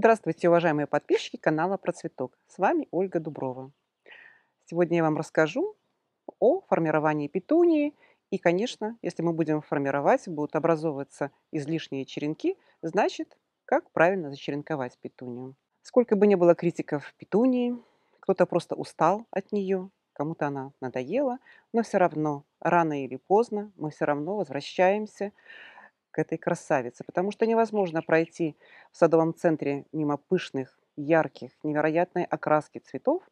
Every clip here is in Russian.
Здравствуйте, уважаемые подписчики канала Про Цветок. С вами Ольга Дуброва. Сегодня я вам расскажу о формировании петунии. И, конечно, если мы будем формировать, будут образовываться излишние черенки, значит, как правильно зачеренковать петунию. Сколько бы ни было критиков петунии, кто-то просто устал от нее, кому-то она надоела, но все равно, рано или поздно, мы все равно возвращаемся к этой красавице, потому что невозможно пройти в садовом центре мимо пышных, ярких, невероятной окраски цветов,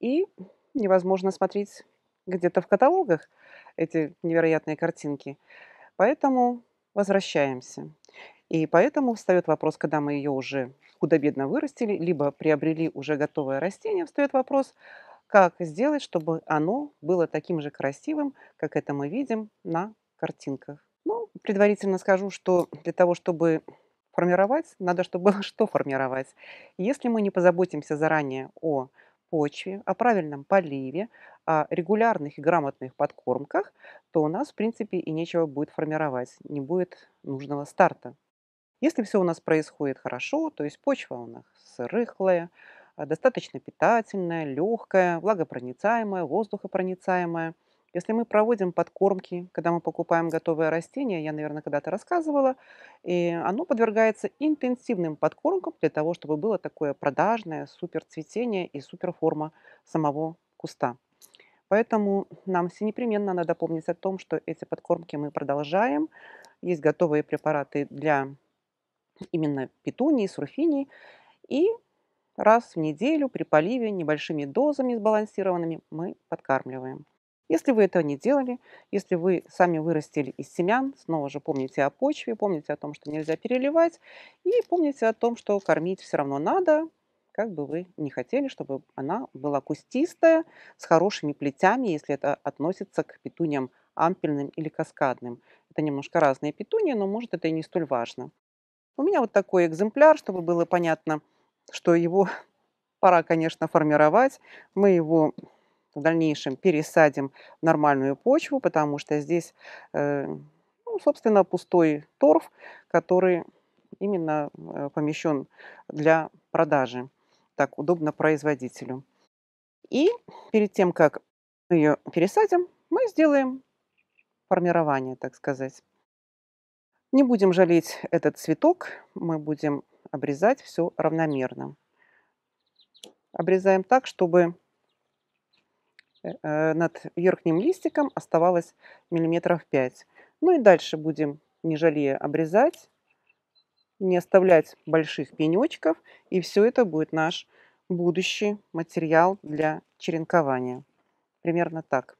и невозможно смотреть где-то в каталогах эти невероятные картинки. Поэтому возвращаемся. И поэтому встает вопрос, когда мы ее уже худо-бедно вырастили, либо приобрели уже готовое растение, встает вопрос, как сделать, чтобы оно было таким же красивым, как это мы видим на картинках. Предварительно скажу, что для того, чтобы формировать, надо, чтобы было что формировать. Если мы не позаботимся заранее о почве, о правильном поливе, о регулярных и грамотных подкормках, то у нас, в принципе, и нечего будет формировать, не будет нужного старта. Если все у нас происходит хорошо, то есть почва у нас рыхлая, достаточно питательная, легкая, влагопроницаемая, воздухопроницаемая – если мы проводим подкормки, когда мы покупаем готовое растение, я, наверное, когда-то рассказывала, и оно подвергается интенсивным подкормкам для того, чтобы было такое продажное супер цветение и супер форма самого куста. Поэтому нам все непременно надо помнить о том, что эти подкормки мы продолжаем. Есть готовые препараты для именно петунии, сурфинии. И раз в неделю при поливе небольшими дозами сбалансированными мы подкармливаем. Если вы этого не делали, если вы сами вырастили из семян, снова же помните о почве, помните о том, что нельзя переливать, и помните о том, что кормить все равно надо, как бы вы не хотели, чтобы она была кустистая, с хорошими плетями, если это относится к петуниям ампельным или каскадным. Это немножко разные петунии, но может это и не столь важно. У меня вот такой экземпляр, чтобы было понятно, что его пора, конечно, формировать. Мы его в дальнейшем пересадим в нормальную почву, потому что здесь, э, ну, собственно, пустой торф, который именно э, помещен для продажи. Так удобно производителю. И перед тем, как ее пересадим, мы сделаем формирование, так сказать. Не будем жалеть этот цветок, мы будем обрезать все равномерно. Обрезаем так, чтобы над верхним листиком оставалось миллиметров 5. Ну и дальше будем, не жалея, обрезать, не оставлять больших пенечков. И все это будет наш будущий материал для черенкования. Примерно так.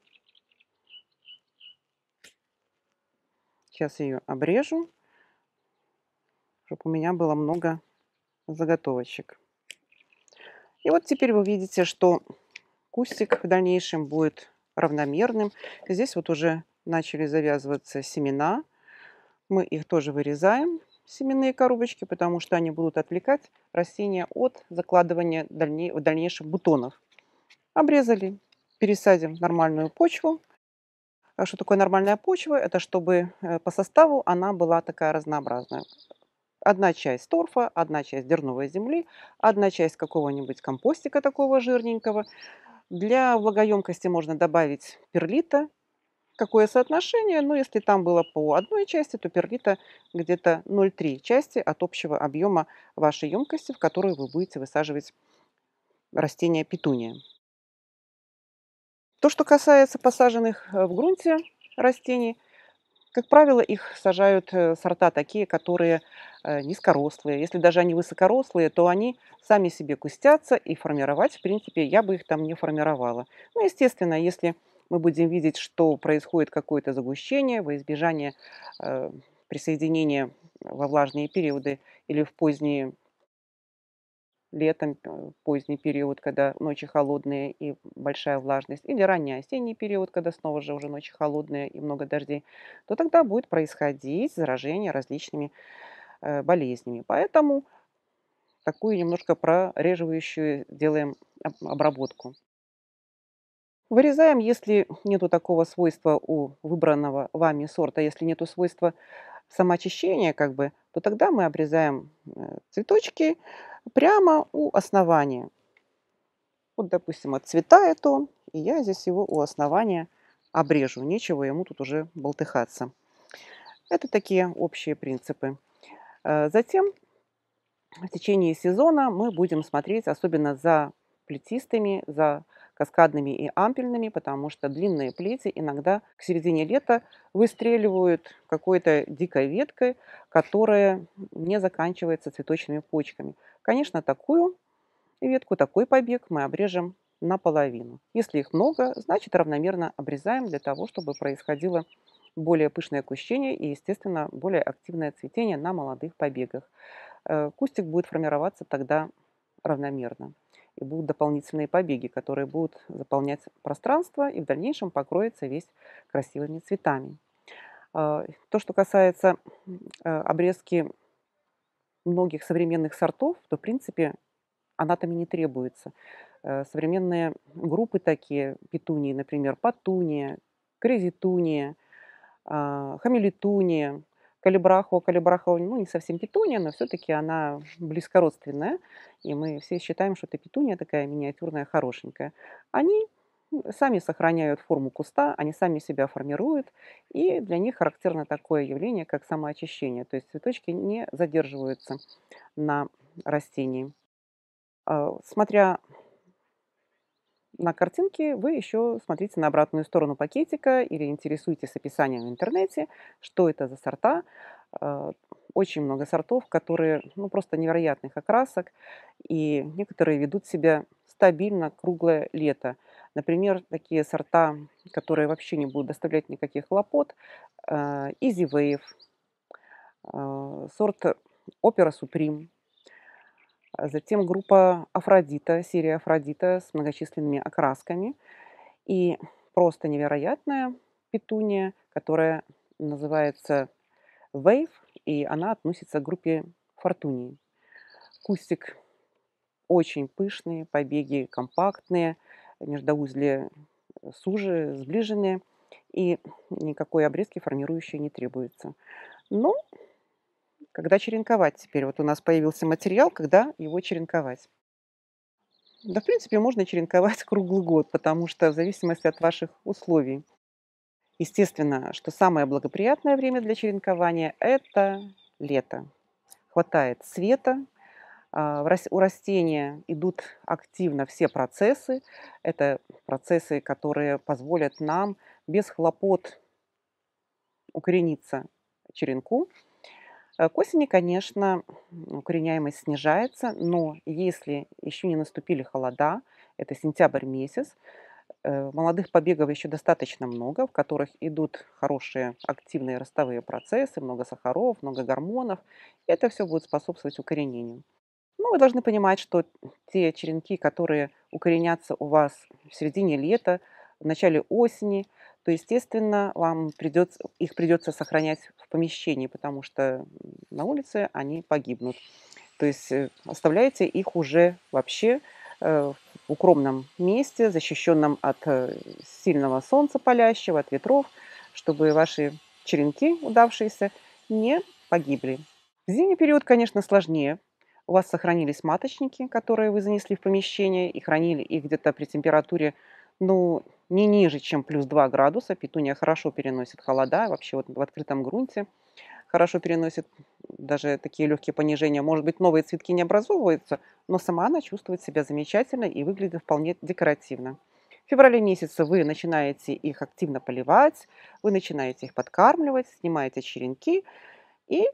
Сейчас ее обрежу, чтобы у меня было много заготовочек. И вот теперь вы видите, что кустик в дальнейшем будет равномерным. Здесь вот уже начали завязываться семена. Мы их тоже вырезаем, семенные коробочки, потому что они будут отвлекать растения от закладывания в дальнейшем бутонов. Обрезали, пересадим нормальную почву. А что такое нормальная почва? Это чтобы э, по составу она была такая разнообразная. Одна часть торфа, одна часть дерновой земли, одна часть какого-нибудь компостика такого жирненького, для влагоемкости можно добавить перлита. Какое соотношение? Ну, если там было по одной части, то перлита где-то 0,3 части от общего объема вашей емкости, в которую вы будете высаживать растения петуния. То, что касается посаженных э, в грунте растений – как правило, их сажают э, сорта такие, которые э, низкорослые. Если даже они высокорослые, то они сами себе кустятся, и формировать, в принципе, я бы их там не формировала. Ну, естественно, если мы будем видеть, что происходит какое-то загущение во избежание э, присоединения во влажные периоды или в поздние летом, э, поздний период, когда ночи холодные и большая влажность, или ранний осенний период, когда снова же уже ночи холодные и много дождей, то тогда будет происходить заражение различными э, болезнями. Поэтому такую немножко прореживающую делаем обработку. Вырезаем, если нету такого свойства у выбранного вами сорта, если нету свойства самоочищения, как бы, то тогда мы обрезаем э, цветочки, прямо у основания. Вот, допустим, отцветает он, и я здесь его у основания обрежу. Нечего ему тут уже болтыхаться. Это такие общие принципы. Э, затем в течение сезона мы будем смотреть особенно за плетистыми, за каскадными и ампельными, потому что длинные плети иногда к середине лета выстреливают какой-то дикой веткой, которая не заканчивается цветочными почками. Конечно, такую ветку, такой побег мы обрежем наполовину. Если их много, значит равномерно обрезаем для того, чтобы происходило более пышное кущение и, естественно, более активное цветение на молодых побегах. Э, кустик будет формироваться тогда равномерно. И будут дополнительные побеги, которые будут заполнять пространство и в дальнейшем покроется весь красивыми цветами. Э, то, что касается э, обрезки многих современных сортов, то, в принципе, анатомии не требуется. Современные группы такие, петунии, например, патуния, крезитуния, а, хамелитуния, калибрахо. Калибрахо, ну, не совсем петуния, но все-таки она близкородственная. И мы все считаем, что это петуния такая миниатюрная, хорошенькая. Они сами сохраняют форму куста, они сами себя формируют, и для них характерно такое явление, как самоочищение. То есть цветочки не задерживаются на растении. А, смотря на картинке вы еще смотрите на обратную сторону пакетика или интересуетесь описанием в интернете, что это за сорта. А, очень много сортов, которые ну, просто невероятных окрасок, и некоторые ведут себя стабильно круглое лето. Например, такие сорта, которые вообще не будут доставлять никаких хлопот. А, Easy Wave, а, сорт Opera Supreme, затем группа Афродита, серия Афродита с многочисленными окрасками. И просто невероятная петуния, которая называется Wave, и она относится к группе Фортунии. Кустик очень пышный, побеги компактные, междоузле сужи, сближенные, и никакой обрезки формирующей не требуется. Но когда черенковать теперь? Вот у нас появился материал, когда его черенковать. Да, в принципе, можно черенковать круглый год, потому что в зависимости от ваших условий. Естественно, что самое благоприятное время для черенкования– это лето. Хватает света, а, у растения идут активно все процессы. Это процессы, которые позволят нам без хлопот укорениться черенку к осени, конечно, укореняемость снижается, но если еще не наступили холода, это сентябрь месяц, э, молодых побегов еще достаточно много, в которых идут хорошие активные ростовые процессы, много сахаров, много гормонов. Это все будет способствовать укоренению. Ну, вы должны понимать, что те черенки, которые укоренятся у вас в середине лета, в начале осени – то, естественно, вам придется, их придется сохранять в помещении, потому что на улице они погибнут. То есть э, оставляете их уже вообще э, в укромном месте, защищенном от э, сильного солнца палящего, от ветров, чтобы ваши черенки удавшиеся не погибли. В зимний период, конечно, сложнее. У вас сохранились маточники, которые вы занесли в помещение и хранили их где-то при температуре ну, не ниже, чем плюс 2 градуса. Петуния хорошо переносит холода, вообще вот в открытом грунте хорошо переносит даже такие легкие понижения. Может быть, новые цветки не образовываются, но сама она чувствует себя замечательно и выглядит вполне декоративно. В феврале месяце вы начинаете их активно поливать, вы начинаете их подкармливать, снимаете черенки и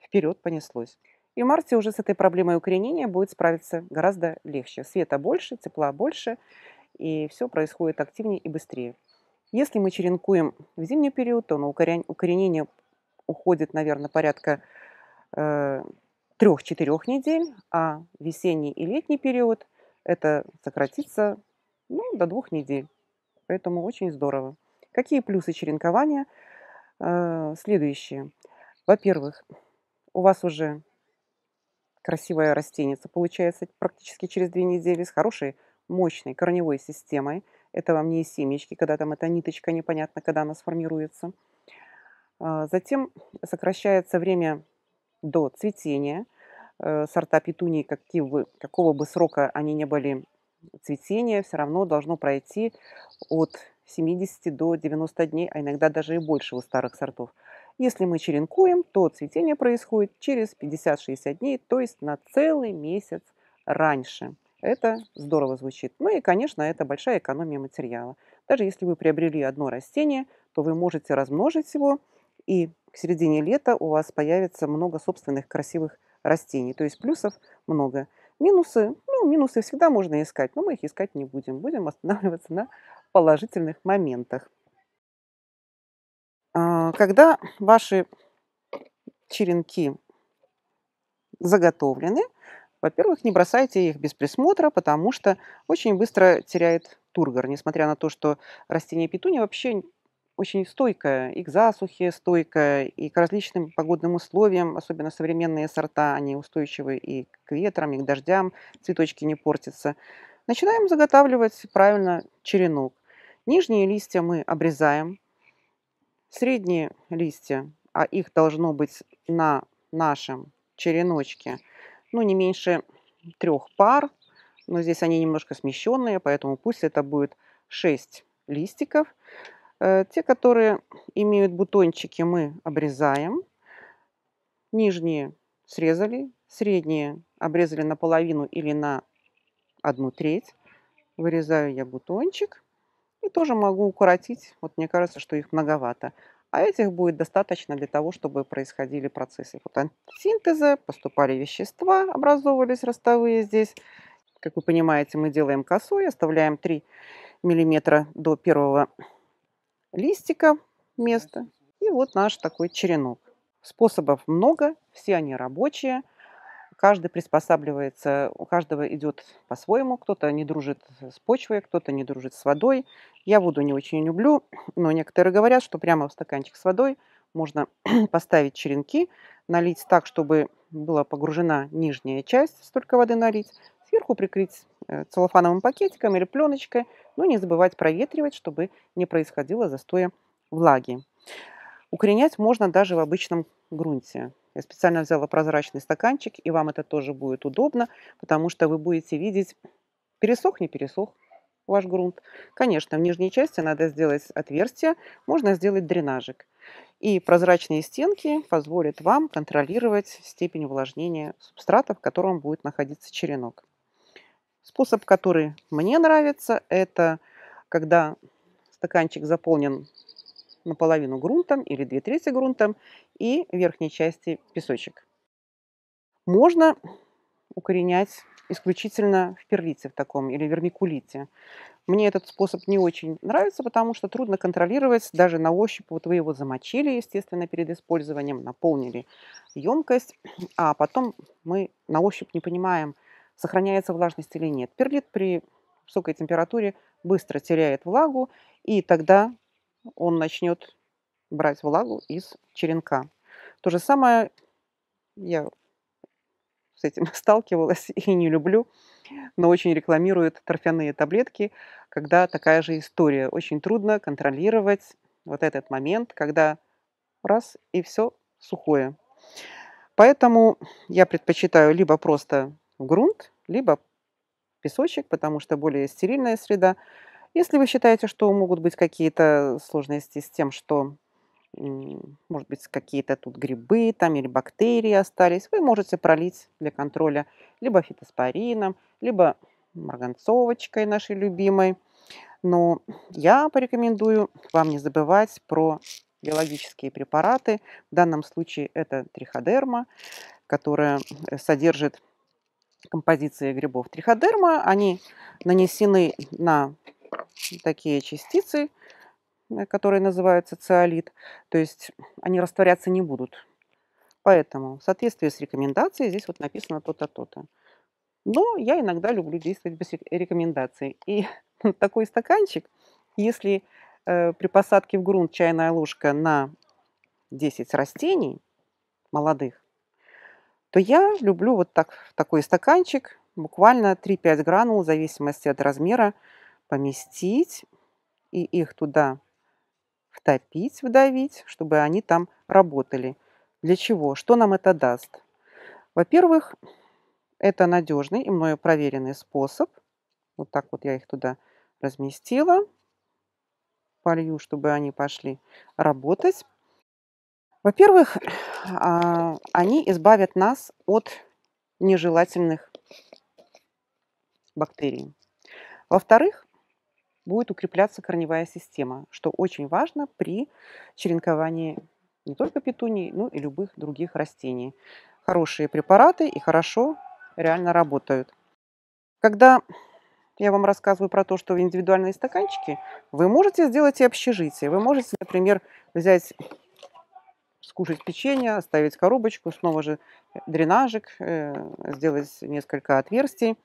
вперед понеслось. И в марте уже с этой проблемой укоренения будет справиться гораздо легче. Света больше, тепла больше, и все происходит активнее и быстрее. Если мы черенкуем в зимний период, то на укоренение уходит, наверное, порядка э, 3-4 недель, а весенний и летний период это сократится ну, до двух недель. Поэтому очень здорово. Какие плюсы черенкования? Э, следующие. Во-первых, у вас уже красивая растеница получается практически через две недели с хорошей мощной корневой системой. Это вам не семечки, когда там эта ниточка непонятно, когда она сформируется. А, затем сокращается время до цветения. э, сорта петунии, какие какого бы срока они не были цветения, все равно должно пройти от 70 до 90 дней, а иногда даже и больше у старых сортов. Если мы черенкуем, то цветение происходит через 50-60 дней, то есть на целый месяц раньше. Это здорово звучит. Ну и, конечно, это большая экономия материала. Даже если вы приобрели одно растение, то вы можете размножить его, и к середине лета у вас появится много собственных красивых растений. То есть плюсов много. Минусы, ну, минусы всегда можно искать, но мы их искать не будем. Будем останавливаться на положительных моментах. А, когда ваши черенки заготовлены, во-первых, не бросайте их без присмотра, потому что очень быстро теряет тургор, несмотря на то, что растение петуния вообще очень стойкое и к засухе стойкое, и к различным погодным условиям, особенно современные сорта, они устойчивы и к ветрам, и к дождям, цветочки не портятся. Начинаем заготавливать правильно черенок. Нижние листья мы обрезаем, средние листья, а их должно быть на нашем череночке, ну, не меньше трех пар, но здесь они немножко смещенные, поэтому пусть это будет 6 листиков. Э, те, которые имеют бутончики, мы обрезаем. Нижние срезали, средние обрезали наполовину или на одну треть. Вырезаю я бутончик и тоже могу укоротить. Вот мне кажется, что их многовато. А этих будет достаточно для того, чтобы происходили процессы фотосинтеза, поступали вещества, образовывались ростовые здесь. Как вы понимаете, мы делаем косой, оставляем 3 миллиметра до первого листика места. И вот наш такой черенок. Способов много, все они рабочие. Каждый приспосабливается, у каждого идет по-своему. Кто-то не дружит с почвой, кто-то не дружит с водой. Я воду не очень люблю, но некоторые говорят, что прямо в стаканчик с водой можно поставить черенки, налить так, чтобы была погружена нижняя часть, столько воды налить, сверху прикрыть э, целлофановым пакетиком или пленочкой, но не забывать проветривать, чтобы не происходило застоя влаги. Укоренять можно даже в обычном грунте. Я специально взяла прозрачный стаканчик, и вам это тоже будет удобно, потому что вы будете видеть, пересох, не пересох ваш грунт. Конечно, в нижней части надо сделать отверстие, можно сделать дренажик. И прозрачные стенки позволят вам контролировать степень увлажнения субстрата, в котором будет находиться черенок. Способ, который мне нравится, это когда стаканчик заполнен наполовину грунтом или две трети грунтом и верхней части песочек. Можно укоренять исключительно в перлите в таком или вермикулите. Мне этот способ не очень нравится, потому что трудно контролировать даже на ощупь. Вот вы его замочили, естественно, перед использованием, наполнили емкость, а потом мы на ощупь не понимаем, сохраняется влажность или нет. Перлит при высокой температуре быстро теряет влагу, и тогда он начнет брать влагу из черенка. То же самое я с этим сталкивалась и не люблю, но очень рекламируют торфяные таблетки, когда такая же история. Очень трудно контролировать вот этот момент, когда раз и все сухое. Поэтому я предпочитаю либо просто грунт, либо песочек, потому что более стерильная среда. Если вы считаете, что могут быть какие-то сложности с тем, что, может быть, какие-то тут грибы там или бактерии остались, вы можете пролить для контроля либо фитоспорином, либо марганцовочкой нашей любимой. Но я порекомендую вам не забывать про биологические препараты. В данном случае это триходерма, которая э, содержит композиции грибов триходерма. Они нанесены на такие частицы, э, которые называются циолит, то есть они растворяться не будут. Поэтому в соответствии с рекомендацией здесь вот написано то-то, то-то. Но я иногда люблю действовать без рекомендаций. И такой стаканчик, если э, при посадке в грунт чайная ложка на 10 растений молодых, то я люблю вот так, такой стаканчик, буквально 3-5 гранул, в зависимости от размера, поместить и их туда втопить, вдавить, чтобы они там работали. Для чего? Что нам это даст? Во-первых, это надежный и мною проверенный способ. Вот так вот я их туда разместила. Полью, чтобы они пошли работать. Во-первых, а, они избавят нас от нежелательных бактерий. Во-вторых, будет укрепляться корневая система, что очень важно при черенковании не только петуний, но и любых других растений. Хорошие препараты и хорошо реально работают. Когда я вам рассказываю про то, что в индивидуальные стаканчики, вы можете сделать и общежитие. Вы можете, например, взять, скушать печенье, оставить коробочку, снова же дренажик, э, сделать несколько отверстий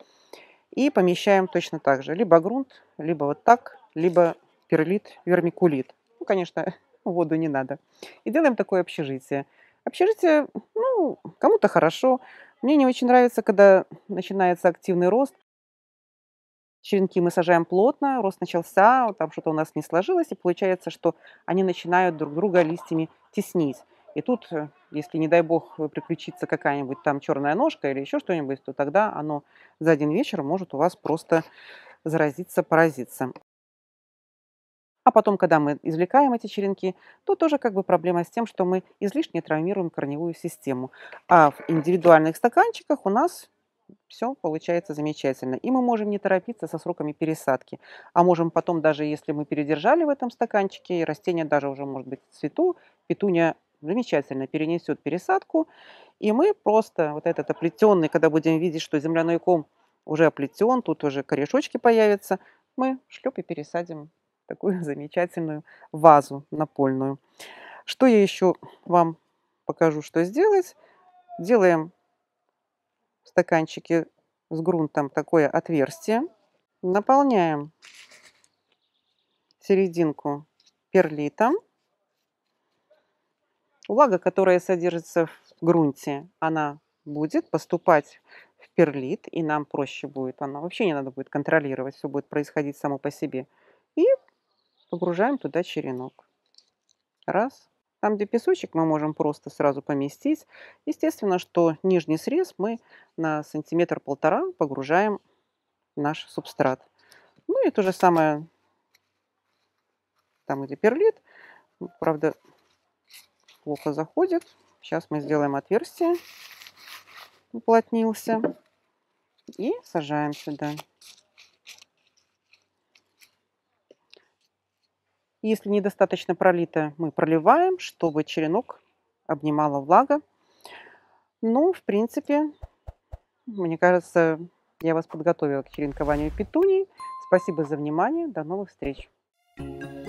и помещаем точно так же. Либо грунт, либо вот так, либо перлит, вермикулит. Ну, конечно, воду не надо. И делаем такое общежитие. Общежитие, ну, кому-то хорошо. Мне не очень нравится, когда начинается активный рост. Черенки мы сажаем плотно, рост начался, там что-то у нас не сложилось, и получается, что они начинают друг друга листьями теснить. И тут, э, если, не дай бог, приключится какая-нибудь там черная ножка или еще что-нибудь, то тогда оно за один вечер может у вас просто заразиться, поразиться. А потом, когда мы извлекаем эти черенки, то тоже как бы проблема с тем, что мы излишне травмируем корневую систему. А в индивидуальных стаканчиках у нас все получается замечательно. И мы можем не торопиться со сроками пересадки. А можем потом, даже если мы передержали в этом стаканчике, растение даже уже может быть цвету, петуня замечательно перенесет пересадку. И мы просто вот этот оплетенный, когда будем видеть, что земляной ком уже оплетен, тут уже корешочки появятся, мы шлеп и пересадим такую замечательную вазу напольную. Что я еще вам покажу, что сделать. Делаем в стаканчике с грунтом такое отверстие. Наполняем серединку перлитом. Влага, которая содержится в грунте, она будет поступать в перлит, и нам проще будет. Она вообще не надо будет контролировать, все будет происходить само по себе. И погружаем туда черенок. Раз. Там, где песочек, мы можем просто сразу поместить. Естественно, что нижний срез мы на сантиметр-полтора погружаем наш субстрат. Ну и то же самое там, где перлит. Правда, плохо заходит. Сейчас мы сделаем отверстие. Уплотнился. И сажаем сюда. Если недостаточно пролито, мы проливаем, чтобы черенок обнимала влага. Ну, в принципе, мне кажется, я вас подготовила к черенкованию петуний. Спасибо за внимание. До новых встреч. thank you